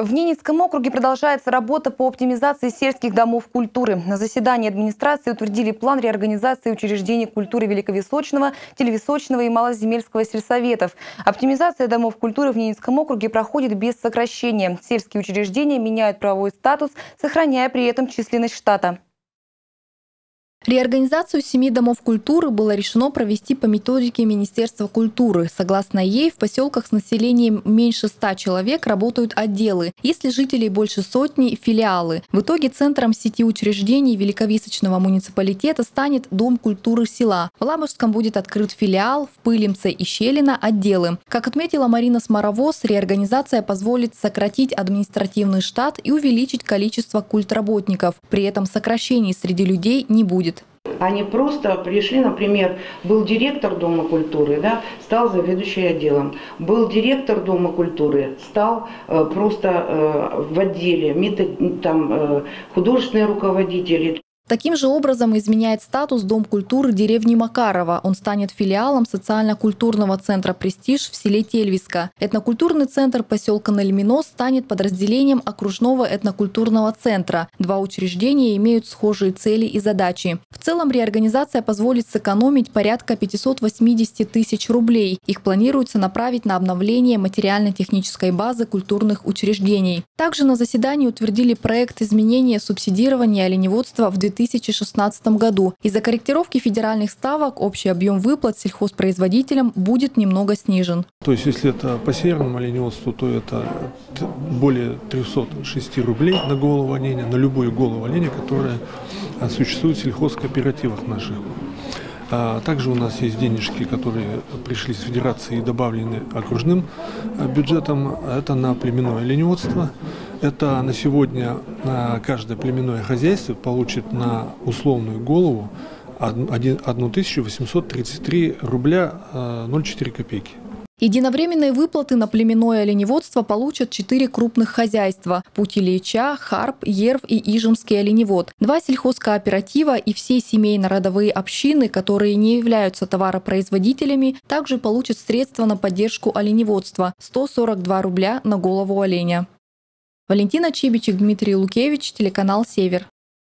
В Ненецком округе продолжается работа по оптимизации сельских домов культуры. На заседании администрации утвердили план реорганизации учреждений культуры Великовисочного, Телевисочного и Малоземельского сельсоветов. Оптимизация домов культуры в Ненецком округе проходит без сокращения. Сельские учреждения меняют правовой статус, сохраняя при этом численность штата. Реорганизацию семи домов культуры было решено провести по методике Министерства культуры. Согласно ей, в поселках с населением меньше 100 человек работают отделы, если жителей больше сотни – филиалы. В итоге центром сети учреждений Великовисочного муниципалитета станет Дом культуры села. В Ламышском будет открыт филиал, в Пылемце и Щелина – отделы. Как отметила Марина Смаровоз, реорганизация позволит сократить административный штат и увеличить количество культработников. При этом сокращений среди людей не будет. Они просто пришли, например, был директор Дома культуры, да, стал заведующим отделом. Был директор Дома культуры, стал э, просто э, в отделе, там, э, художественные руководители. Таким же образом изменяет статус Дом культуры деревни Макарова. Он станет филиалом социально-культурного центра «Престиж» в селе Тельвиска. Этнокультурный центр поселка Нальмино станет подразделением окружного этнокультурного центра. Два учреждения имеют схожие цели и задачи. В целом реорганизация позволит сэкономить порядка 580 тысяч рублей. Их планируется направить на обновление материально-технической базы культурных учреждений. Также на заседании утвердили проект изменения субсидирования оленеводства в 2020 2016 году. Из-за корректировки федеральных ставок общий объем выплат сельхозпроизводителям будет немного снижен. То есть, если это по северному оленеводству, то это более 306 рублей на голову оленя, на любую голову оленя, которая существует в сельхозкооперативах наших. А также у нас есть денежки, которые пришли с федерации и добавлены окружным э, бюджетом. Это на племенное оленеводство. Это на сегодня каждое племенное хозяйство получит на условную голову 1833 рубля 0,4 э, копейки. Единовременные выплаты на племенное оленеводство получат четыре крупных хозяйства – Путь Ильича, Харп, Ерв и Ижемский оленевод. Два сельхозкооператива и все семейно-родовые общины, которые не являются товаропроизводителями, также получат средства на поддержку оленеводства – 142 рубля на голову оленя. Валентина Чибичек, Дмитрий Лукевич, телеканал «Север».